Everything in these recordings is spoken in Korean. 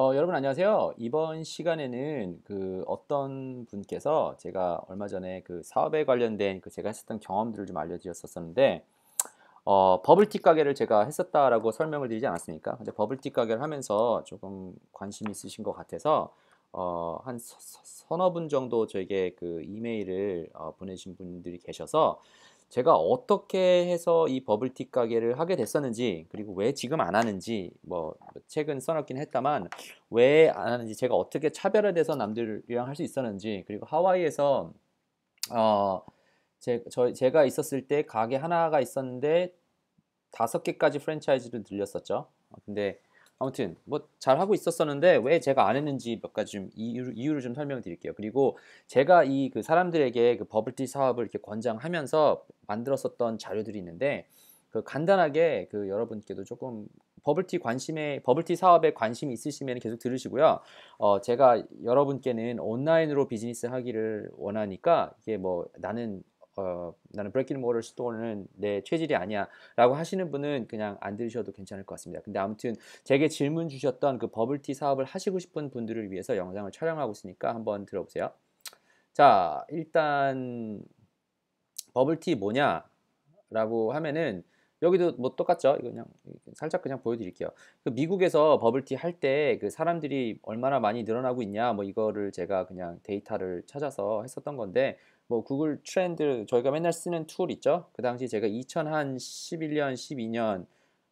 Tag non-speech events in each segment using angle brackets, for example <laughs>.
어, 여러분 안녕하세요. 이번 시간에는 그 어떤 분께서 제가 얼마 전에 그 사업에 관련된 그 제가 했었던 경험들을 좀 알려드렸었는데 어, 버블티 가게를 제가 했었다라고 설명을 드리지 않았습니까? 근데 버블티 가게를 하면서 조금 관심 있으신 것 같아서 어, 한 서, 서너 분 정도 저에게 그 이메일을 어, 보내신 분들이 계셔서 제가 어떻게 해서 이 버블티 가게를 하게 됐었는지 그리고 왜 지금 안 하는지 뭐 책은 써놨긴 했다만 왜 안 하는지 제가 어떻게 차별화돼서 남들이랑 할 수 있었는지 그리고 하와이에서 어 제, 저, 제가 있었을 때 가게 하나가 있었는데 다섯 개까지 프랜차이즈를 들렸었죠. 근데 아무튼 뭐 잘하고 있었었는데 왜 제가 안 했는지 몇 가지 좀 이유를, 이유를 좀 설명드릴게요. 그리고 제가 이 그 사람들에게 그 버블티 사업을 이렇게 권장하면서 만들었었던 자료들이 있는데 그 간단하게 그 여러분께도 조금 버블티 관심에 버블티 사업에 관심이 있으시면 계속 들으시고요. 어 제가 여러분께는 온라인으로 비즈니스 하기를 원하니까 이게 뭐 나는 어, 나는 brick and mortar store는 내 체질이 아니야 라고 하시는 분은 그냥 안 들으셔도 괜찮을 것 같습니다. 근데 아무튼 제게 질문 주셨던 그 버블티 사업을 하시고 싶은 분들을 위해서 영상을 촬영하고 있으니까 한번 들어보세요. 자, 일단 버블티 뭐냐 라고 하면은 여기도 뭐 똑같죠. 이거 그냥 살짝 그냥 보여드릴게요. 그 미국에서 버블티 할 때 그 사람들이 얼마나 많이 늘어나고 있냐 뭐 이거를 제가 그냥 데이터를 찾아서 했었던 건데 뭐 구글 트렌드 저희가 맨날 쓰는 tool 있죠. 그 당시 제가 2011년, 12년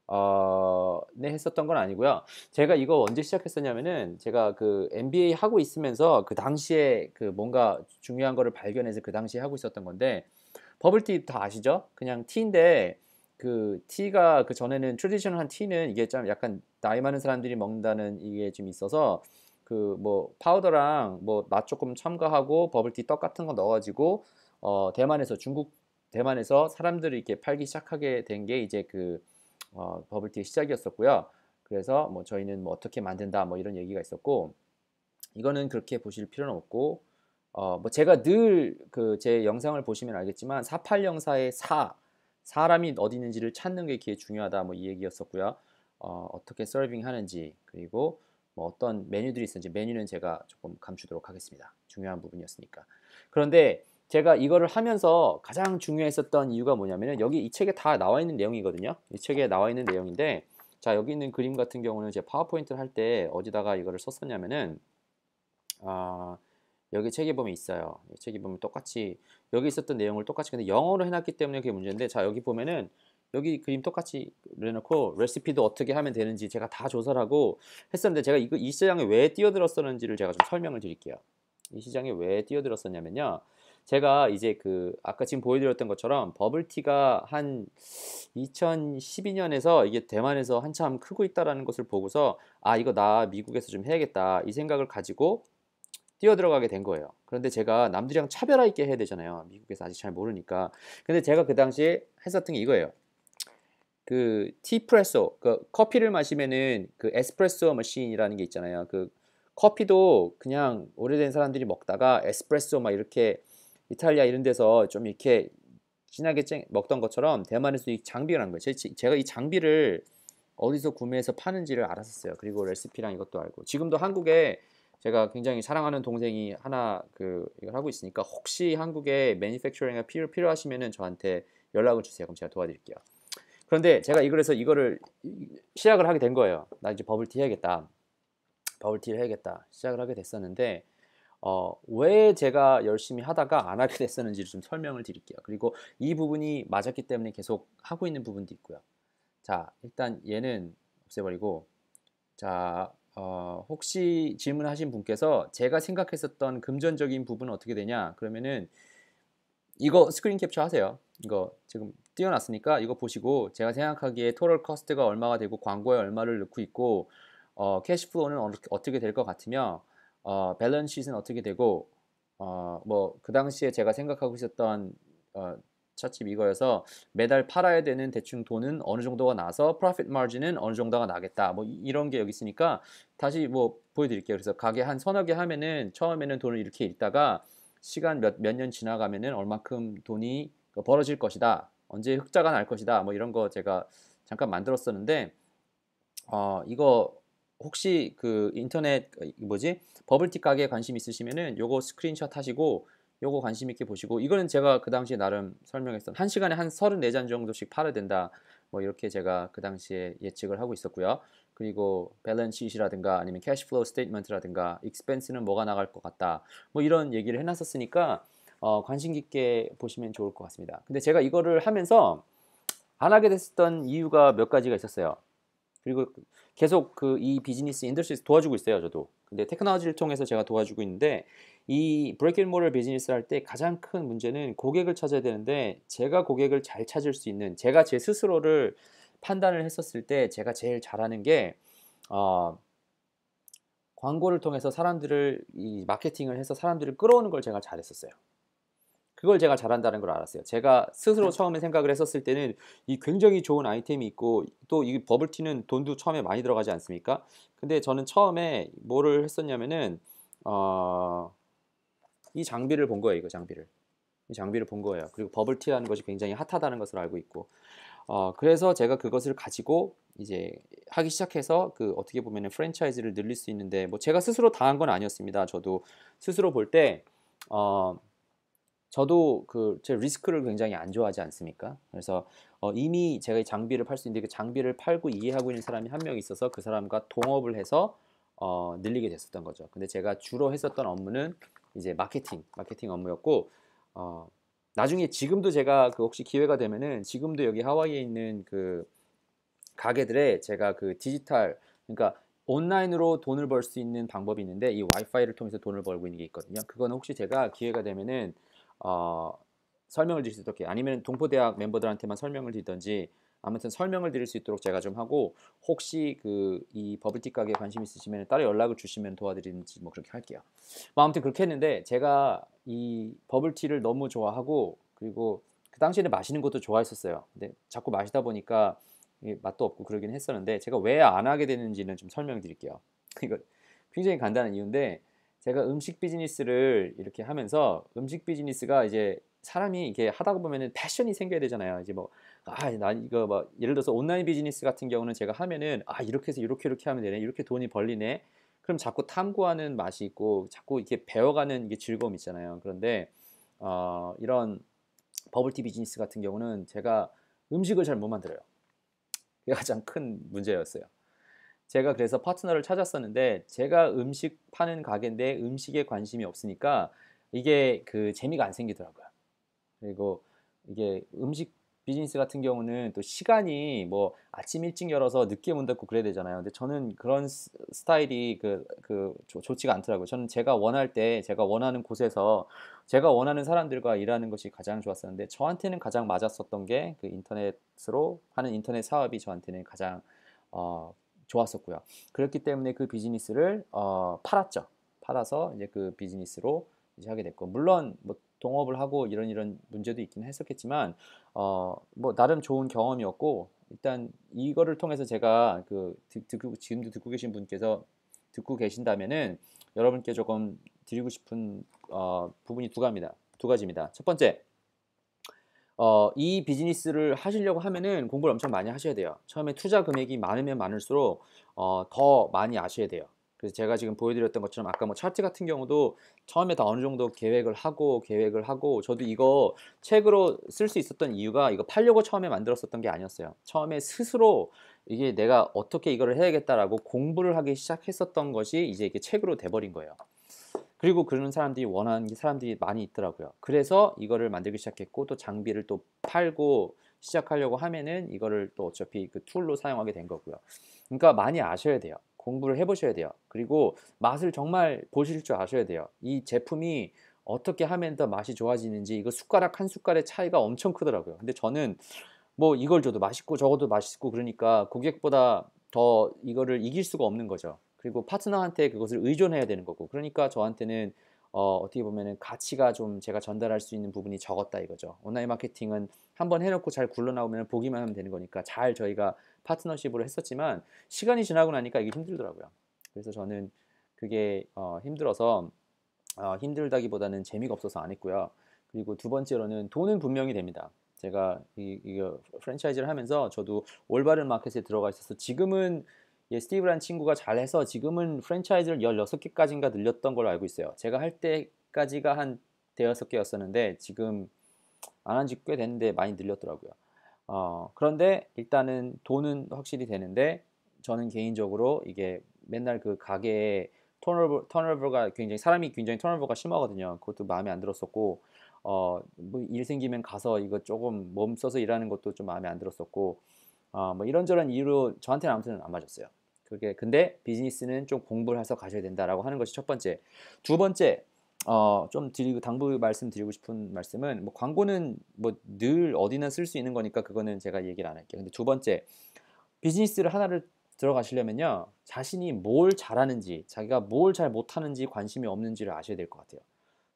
어, 네 했었던 건 아니고요. 제가 이거 언제 시작했었냐면은 제가 그 MBA 하고 있으면서 그 당시에 그 뭔가 중요한 거를 발견해서 그 당시에 하고 있었던 건데 버블티 다 아시죠? 그냥 tea인데 그 tea가 그 전에는 traditional한 tea는 이게 좀 약간 나이 많은 사람들이 먹는다는 이게 좀 있어서 그 뭐 파우더랑 뭐 맛 조금 첨가하고 버블티 떡 같은 거 넣어가지고 어 대만에서 중국 대만에서 사람들이 이렇게 팔기 시작하게 된 게 이제 그 어, 버블티의 시작이었었고요. 그래서 뭐 저희는 뭐 어떻게 만든다 뭐 이런 얘기가 있었고 이거는 그렇게 보실 필요는 없고 어 뭐 제가 늘 그 제 영상을 보시면 알겠지만 48형사의 사 사람이 어디 있는지를 찾는 게 중요하다 뭐 이 얘기였었고요. 어, 어떻게 서빙 하는지 그리고 뭐 어떤 메뉴들이 있었는지 메뉴는 제가 조금 감추도록 하겠습니다. 중요한 부분이었으니까. 그런데 제가 이거를 하면서 가장 중요했었던 이유가 뭐냐면은 여기 이 책에 다 나와 있는 내용이거든요. 이 책에 나와 있는 내용인데 자 여기 있는 그림 같은 경우는 제 파워포인트를 할 때 어디다가 이거를 썼었냐면은 아 여기 책에 보면 있어요. 책에 보면 똑같이 여기 있었던 내용을 똑같이 근데 영어로 해놨기 때문에 그게 문제인데 자 여기 보면은 여기 그림 똑같이 내놓고 레시피도 어떻게 하면 되는지 제가 다 조사를 하고 했었는데 제가 이거 이 시장에 왜 뛰어들었었는지를 제가 좀 설명을 드릴게요. 이 시장에 왜 뛰어들었었냐면요. 제가 이제 그 아까 지금 보여드렸던 것처럼 버블티가 한 2012년에서 이게 대만에서 한참 크고 있다라는 것을 보고서 아 이거 나 미국에서 좀 해야겠다 이 생각을 가지고 뛰어들어가게 된 거예요. 그런데 제가 남들이랑 차별화 있게 해야 되잖아요. 미국에서 아직 잘 모르니까. 근데 제가 그 당시에 했었던 게 이거예요. 그 티프레소, 그 커피를 마시면은 그 에스프레소 머신이라는 게 있잖아요. 그 커피도 그냥 오래된 사람들이 먹다가 에스프레소 막 이렇게 이탈리아 이런 데서 좀 이렇게 진하게 먹던 것처럼 대만에서 이 장비가 난 거예요. 제가 이 장비를 어디서 구매해서 파는지를 알았었어요. 그리고 레시피랑 이것도 알고 지금도 한국에 제가 굉장히 사랑하는 동생이 하나 그 이걸 하고 있으니까 혹시 한국에 매니팩처링이 필요 필요하시면은 저한테 연락을 주세요. 그럼 제가 도와드릴게요. 그런데 제가 이거에서 이거를 시작을 하게 된 거예요. 나 이제 버블티 해야겠다. 버블티를 해야겠다. 시작을 하게 됐었는데 어, 왜 제가 열심히 하다가 안 하게 됐었는지를 좀 설명을 드릴게요. 그리고 이 부분이 맞았기 때문에 계속 하고 있는 부분도 있고요. 자, 일단 얘는 없애버리고 자, 어, 혹시 질문하신 분께서 제가 생각했었던 금전적인 부분은 어떻게 되냐? 그러면은 이거 스크린 캡처 하세요. 이거 지금 띄워놨으니까 이거 보시고 제가 생각하기에 total cost가 얼마가 되고 광고에 얼마를 넣고 있고 어, cash flow는 어떻게 될 것 같으며 어, balance sheet는 어떻게 되고 어, 뭐 그 당시에 제가 생각하고 있었던 어, 찻집 이거여서 매달 팔아야 되는 대충 돈은 어느 정도가 나서 프로핏 마진은 어느 정도가 나겠다. 뭐 이런 게 여기 있으니까 다시 뭐 보여드릴게요. 그래서 가게 한 서너 개 하면은 처음에는 돈을 이렇게 읽다가 시간 몇 몇 년 지나가면은 얼마큼 돈이 벌어질 것이다. 언제 흑자가 날 것이다. 뭐 이런 거 제가 잠깐 만들었었는데 어 이거 혹시 그 인터넷 어, 뭐지? 버블티 가게에 관심 있으시면은 요거 스크린샷 하시고 요거 관심 있게 보시고 이거는 제가 그 당시에 나름 설명했던 한 시간에 한 34잔 정도씩 팔아야 된다. 뭐 이렇게 제가 그 당시에 예측을 하고 있었고요. 그리고 balance sheet라든가 아니면 cash flow statement라든가 expense는 뭐가 나갈 것 같다. 뭐 이런 얘기를 해놨었으니까 어, 관심 깊게 보시면 좋을 것 같습니다. 근데 제가 이거를 하면서 안 하게 됐었던 이유가 몇 가지가 있었어요. 그리고 계속 그 이 business industry에서 도와주고 있어요 저도. 근데 테크놀로지를 통해서 제가 도와주고 있는데 이 브레이크앤모럴 비즈니스를 할 때 가장 큰 문제는 고객을 찾아야 되는데 제가 고객을 잘 찾을 수 있는 제가 제 스스로를 판단을 했었을 때 제가 제일 잘하는 게 어, 광고를 통해서 사람들을 이 마케팅을 해서 사람들을 끌어오는 걸 제가 잘했었어요. 그걸 제가 잘한다는 걸 알았어요. 제가 스스로 처음에 생각을 했었을 때는 이 굉장히 좋은 아이템이 있고 또 이 버블티는 돈도 처음에 많이 들어가지 않습니까? 근데 저는 처음에 뭐를 했었냐면은 어, 이 장비를 본 거예요. 이거 장비를. 이 장비를 본 거예요. 그리고 버블티라는 것이 굉장히 핫하다는 것을 알고 있고 어, 그래서 제가 그것을 가지고 이제 하기 시작해서 그 어떻게 보면은 프랜차이즈를 늘릴 수 있는데 뭐 제가 스스로 당한 건 아니었습니다. 저도 스스로 볼때 어, 저도 그 제 리스크를 굉장히 안 좋아하지 않습니까? 그래서 어, 이미 제가 이 장비를 팔 수 있는데 그 장비를 팔고 이해하고 있는 사람이 한 명 있어서 그 사람과 동업을 해서 어, 늘리게 됐었던 거죠. 근데 제가 주로 했었던 업무는 이제 마케팅, 마케팅 업무였고 어, 나중에 지금도 제가 그 혹시 기회가 되면은 지금도 여기 하와이에 있는 그 가게들에 제가 그 디지털 그러니까 온라인으로 돈을 벌 수 있는 방법이 있는데 이 와이파이를 통해서 돈을 벌고 있는 게 있거든요. 그거는 혹시 제가 기회가 되면은 어, 설명을 드릴 수 있도록 아니면 동포대학 멤버들한테만 설명을 드리든지 아무튼 설명을 드릴 수 있도록 제가 좀 하고 혹시 그 이 버블티 가게에 관심 있으시면 따로 연락을 주시면 도와드리는지 뭐 그렇게 할게요. 뭐 아무튼 그렇게 했는데 제가 이 버블티를 너무 좋아하고 그리고 그 당시에는 마시는 것도 좋아했었어요. 근데 자꾸 마시다 보니까 맛도 없고 그러긴 했었는데 제가 왜 안 하게 되는지는 좀 설명드릴게요. <laughs> 이거 굉장히 간단한 이유인데 제가 음식 비즈니스를 이렇게 하면서 음식 비즈니스가 이제 사람이 이게 하다 보면은 패션이 생겨야 되잖아요. 이제 뭐, 아, 난 이거 뭐, 예를 들어서 온라인 비즈니스 같은 경우는 제가 하면은, 아, 이렇게 해서 이렇게 이렇게 하면 되네. 이렇게 돈이 벌리네. 그럼 자꾸 탐구하는 맛이 있고, 자꾸 이렇게 배워가는 게 즐거움 있잖아요. 그런데, 어, 이런 버블티 비즈니스 같은 경우는 제가 음식을 잘 못 만들어요. 그게 가장 큰 문제였어요. 제가 그래서 파트너를 찾았었는데 제가 음식 파는 가게인데 음식에 관심이 없으니까 이게 그 재미가 안 생기더라고요. 그리고 이게 음식 비즈니스 같은 경우는 또 시간이 뭐 아침 일찍 열어서 늦게 문 닫고 그래야 되잖아요. 근데 저는 그런 스타일이 그, 그 좋지가 않더라고요. 저는 제가 원할 때 제가 원하는 곳에서 제가 원하는 사람들과 일하는 것이 가장 좋았었는데 저한테는 가장 맞았었던 게 그 인터넷으로 하는 인터넷 사업이 저한테는 가장 어, 좋았었고요. 그렇기 때문에 그 비즈니스를 어, 팔았죠. 팔아서 이제 그 비즈니스로 이제 하게 됐고 물론 뭐 동업을 하고 이런 이런 문제도 있긴 했었겠지만 어, 뭐 나름 좋은 경험이었고 일단 이거를 통해서 제가 그 듣고 지금도 듣고 계신 분께서 듣고 계신다면은 여러분께 조금 드리고 싶은 어, 부분이 두 가지입니다. 두 가지입니다. 첫 번째 어, 이 비즈니스를 하시려고 하면은 공부를 엄청 많이 하셔야 돼요. 처음에 투자 금액이 많으면 많을수록 어, 더 많이 아셔야 돼요. 그래서 제가 지금 보여드렸던 것처럼 아까 뭐 차트 같은 경우도 처음에 다 어느 정도 계획을 하고 계획을 하고 저도 이거 책으로 쓸 수 있었던 이유가 이거 팔려고 처음에 만들었었던 게 아니었어요. 처음에 스스로 이게 내가 어떻게 이거를 해야겠다라고 공부를 하기 시작했었던 것이 이제 이게 책으로 돼버린 거예요. 그리고 그런 사람들이 원하는 게 사람들이 많이 있더라고요. 그래서 이거를 만들기 시작했고 또 장비를 또 팔고 시작하려고 하면은 이거를 또 어차피 그 tool로 사용하게 된 거고요. 그러니까 많이 아셔야 돼요. 공부를 해보셔야 돼요. 그리고 맛을 정말 보실 줄 아셔야 돼요. 이 제품이 어떻게 하면 더 맛이 좋아지는지 이거 숟가락 한 숟갈의 차이가 엄청 크더라고요. 근데 저는 뭐 이걸 줘도 맛있고 저것도 맛있고 그러니까 고객보다 더 이거를 이길 수가 없는 거죠. 그리고 파트너한테 그것을 의존해야 되는 거고 그러니까 저한테는 어, 어떻게 보면은 가치가 좀 제가 전달할 수 있는 부분이 적었다 이거죠. 온라인 마케팅은 한번 해놓고 잘 굴러나오면 보기만 하면 되는 거니까 잘 저희가 파트너십으로 했었지만 시간이 지나고 나니까 이게 힘들더라고요. 그래서 저는 그게 어, 힘들어서 어, 힘들다기보다는 재미가 없어서 안 했고요. 그리고 두 번째로는 돈은 분명히 됩니다. 제가 이, 이 프랜차이즈를 하면서 저도 올바른 마켓에 들어가 있어서 지금은 예, 스티브라는 친구가 잘해서 지금은 프랜차이즈를 16개까지인가 늘렸던 걸로 알고 있어요. 제가 할 때까지가 한 대여섯 개였었는데 지금 안 한 지 꽤 됐는데 많이 늘렸더라고요. 어, 그런데 일단은 돈은 확실히 되는데 저는 개인적으로 이게 맨날 그 가게에 턴오버, 턴오버가 굉장히 사람이 굉장히 턴오버가 심하거든요. 그것도 마음에 안 들었었고 어, 뭐 일 생기면 가서 이거 조금 몸 써서 일하는 것도 좀 마음에 안 들었었고 어, 뭐 이런저런 이유로 저한테는 아무튼 안 맞았어요. 그게 근데 비즈니스는 좀 공부를 해서 가셔야 된다라고 하는 것이 첫 번째. 두 번째 어, 좀 드리고 당부 말씀드리고 싶은 말씀은 뭐 광고는 뭐 늘 어디나 쓸 수 있는 거니까 그거는 제가 얘기를 안 할게요. 근데 두 번째 비즈니스를 하나를 들어가시려면요 자신이 뭘 잘하는지 자기가 뭘 잘 못하는지 관심이 없는지를 아셔야 될 것 같아요.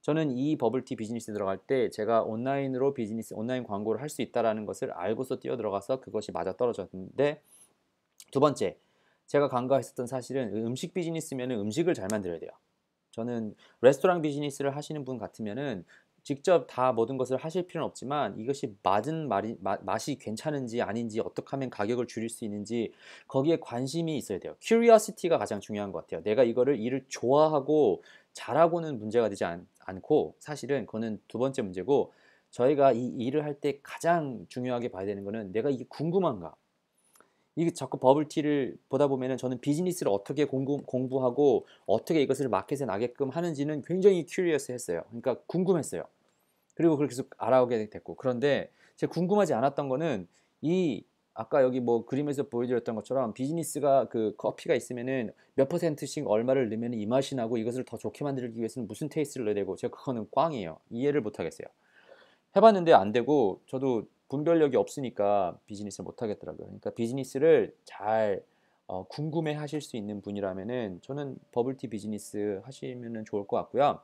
저는 이 버블티 비즈니스 들어갈 때 제가 온라인으로 비즈니스 온라인 광고를 할 수 있다라는 것을 알고서 뛰어 들어가서 그것이 맞아 떨어졌는데 두 번째 제가 간과했었던 사실은 음식 비즈니스면 음식을 잘 만들어야 돼요. 저는 레스토랑 비즈니스를 하시는 분 같으면은 직접 다 모든 것을 하실 필요는 없지만 이것이 맞은 말이, 마, 맛이 괜찮은지 아닌지 어떻게 하면 가격을 줄일 수 있는지 거기에 관심이 있어야 돼요. curiosity가 가장 중요한 것 같아요. 내가 이거를 일을 좋아하고 잘하고는 문제가 되지 않, 않고 사실은 그거는 두 번째 문제고 저희가 이 일을 할 때 가장 중요하게 봐야 되는 거는 내가 이게 궁금한가 이게 자꾸 버블티를 보다 보면은 저는 비즈니스를 어떻게 공부, 공부하고 어떻게 이것을 마켓에 나게끔 하는지는 굉장히 curious 했어요. 그러니까 궁금했어요. 그리고 그렇게 계속 알아오게 됐고 그런데 제가 궁금하지 않았던 거는 이 아까 여기 뭐 그림에서 보여드렸던 것처럼 비즈니스가 그 커피가 있으면은 몇 퍼센트씩 얼마를 넣으면 이 맛이 나고 이것을 더 좋게 만들기 위해서는 무슨 taste를 넣어야 되고 제가 그거는 꽝이에요. 이해를 못 하겠어요. 해봤는데 안 되고 저도 분별력이 없으니까 비즈니스를 못 하겠더라고요. 그러니까 비즈니스를 잘 어, 궁금해 하실 수 있는 분이라면은 저는 버블티 비즈니스 하시면은 좋을 것 같고요.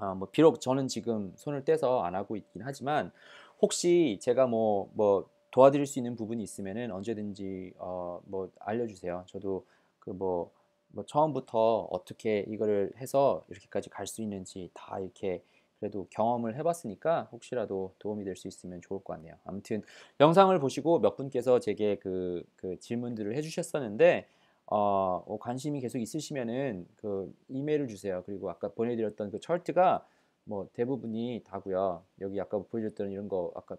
아, 뭐 비록 저는 지금 손을 떼서 안 하고 있긴 하지만 혹시 제가 뭐뭐 뭐 도와드릴 수 있는 부분이 있으면은 언제든지 어, 뭐 알려주세요. 저도 그뭐 뭐 처음부터 어떻게 이거를 해서 이렇게까지 갈 수 있는지 다 이렇게 그래도 경험을 해봤으니까 혹시라도 도움이 될 수 있으면 좋을 것 같네요. 아무튼 영상을 보시고 몇 분께서 제게 그, 그 질문들을 해주셨었는데 어, 어, 관심이 계속 있으시면은 그 이메일을 주세요. 그리고 아까 보내드렸던 그 철트가 뭐 대부분이 다고요. 여기 아까 보여줬던 이런 거 아까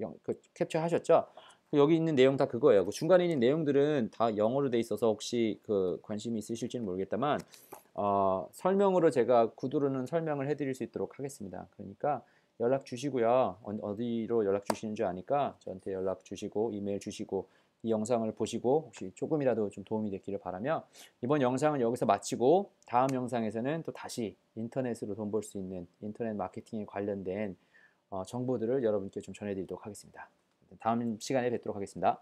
영, 그 캡처 하셨죠? 여기 있는 내용 다 그거예요. 그 중간에 있는 내용들은 다 영어로 돼 있어서 혹시 그 관심이 있으실지는 모르겠다만 어, 설명으로 제가 구두로는 설명을 해드릴 수 있도록 하겠습니다. 그러니까 연락 주시고요. 어디로 연락 주시는 줄 아니까 저한테 연락 주시고 이메일 주시고 이 영상을 보시고 혹시 조금이라도 좀 도움이 됐기를 바라며 이번 영상은 여기서 마치고 다음 영상에서는 또 다시 인터넷으로 돈 벌 수 있는 인터넷 마케팅에 관련된 어, 정보들을 여러분께 좀 전해드리도록 하겠습니다. 다음 시간에 뵙도록 하겠습니다.